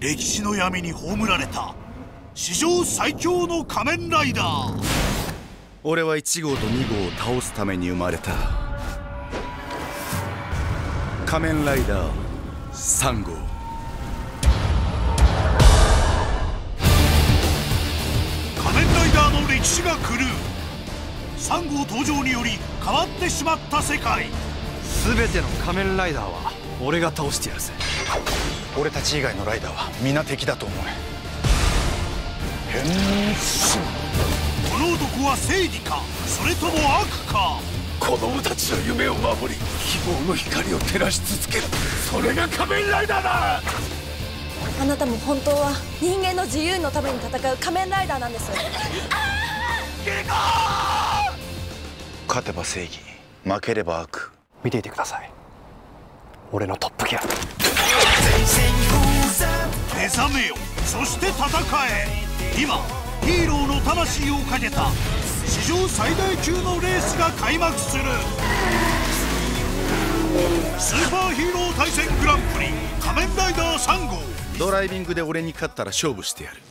歴史の闇に葬られた。史上最強の仮面ライダー。俺は1号と2号を倒すために生まれた。仮面ライダー3号。仮面ライダーの歴史が狂う。3号登場により変わってしまった世界。全ての仮面ライダーは俺が倒してやるぜ俺たち以外のライダーは皆敵だと思え変身この男は正義か？それとも悪か？子供たちの夢を守り希望の光を照らし続ける。それが仮面ライダーだ！あなたも本当は人間の自由のために戦う仮面ライダーなんです。勝てば正義負ければ悪。見ていてください。俺のトップギア。目覚めよそして戦え。今ヒーローの魂をかけた史上最大級のレースが開幕する。スーパーヒーロー対戦グランプリ仮面ライダー3号。ドライビングで俺に勝ったら勝負してやる。